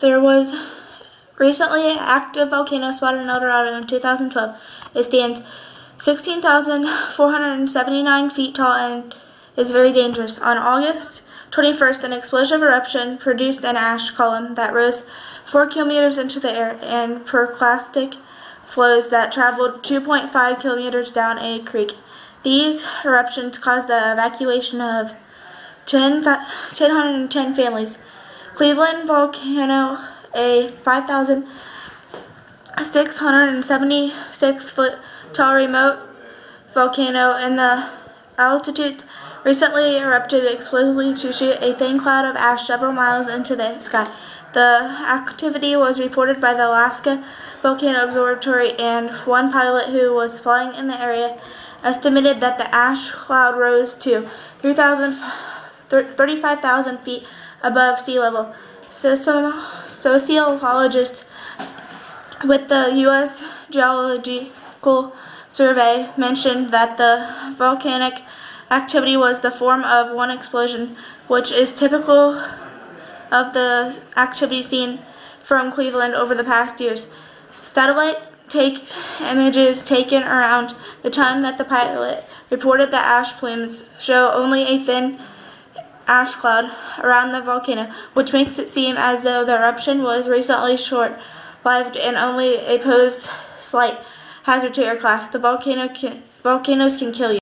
There was recently an active volcano spotted in El Dorado in 2012. It stands 16,479 feet tall and is very dangerous. On August 21st, an explosive eruption produced an ash column that rose 4 kilometers into the air and pyroclastic flows that traveled 2.5 kilometers down a creek. These eruptions caused the evacuation of 10, 110 families. Cleveland volcano, a 5,676 foot tall remote volcano in the Aleutians, recently erupted explosively to shoot a thin cloud of ash several miles into the sky. The activity was reported by the Alaska Volcano Observatory, and one pilot who was flying in the area estimated that the ash cloud rose to 35,000 feet above sea level. So some sociologists with the U.S. Geological Survey mentioned that the volcanic activity was the form of one explosion, which is typical of the activity seen from Cleveland over the past years. Satellite take images taken around the time that the pilot reported the ash plumes show only a thin ash cloud around the volcano, which makes it seem as though the eruption was recently short-lived and only a posed slight hazard to aircraft. The volcano can, volcanoes can kill you.